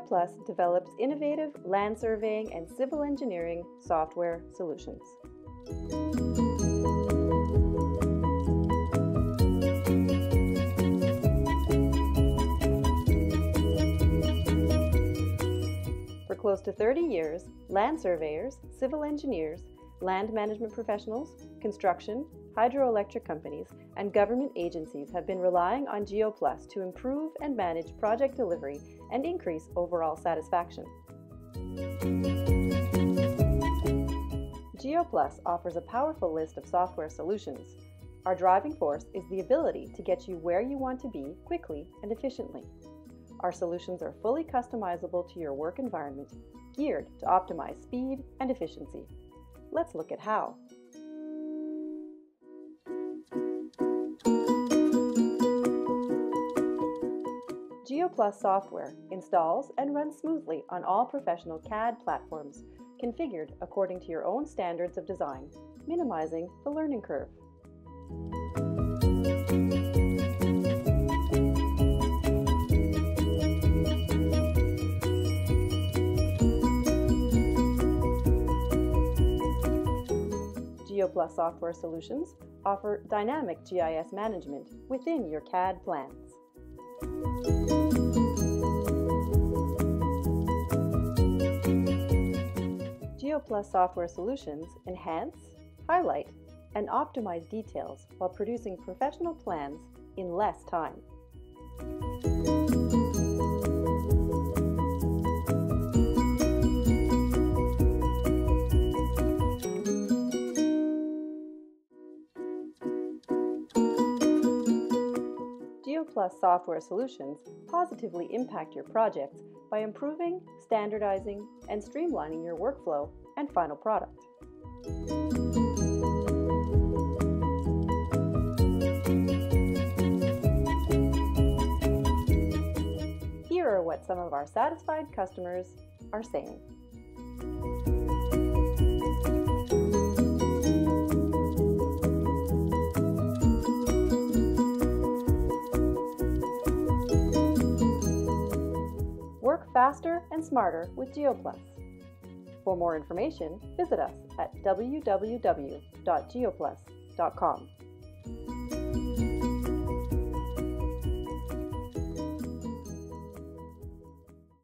GeoPlus develops innovative land surveying and civil engineering software solutions. For close to 30 years, land surveyors, civil engineers, land management professionals, construction, hydroelectric companies, and government agencies have been relying on GeoPlus to improve and manage project delivery and increase overall satisfaction. GeoPlus offers a powerful list of software solutions. Our driving force is the ability to get you where you want to be quickly and efficiently. Our solutions are fully customizable to your work environment, geared to optimize speed and efficiency. Let's look at how. GeoPlus software installs and runs smoothly on all professional CAD platforms, configured according to your own standards of design, minimizing the learning curve. GeoPlus software solutions offer dynamic GIS management within your CAD plans. GeoPlus software solutions enhance, highlight, and optimize details while producing professional plans in less time. GeoPlus software solutions positively impact your projects by improving, standardizing, and streamlining your workflow and final product. Here are what some of our satisfied customers are saying. Work faster and smarter with GeoPlus. For more information, visit us at www.geoplus.com.